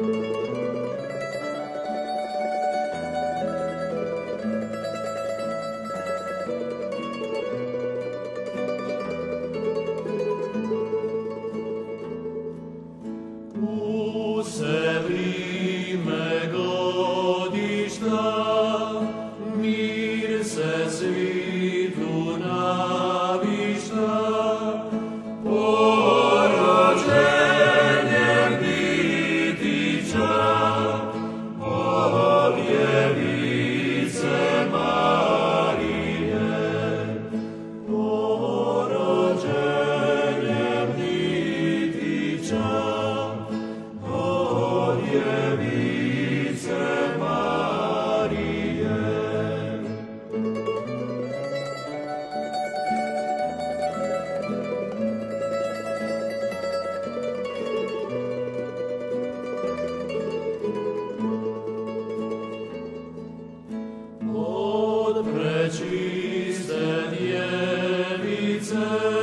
Oh. It's a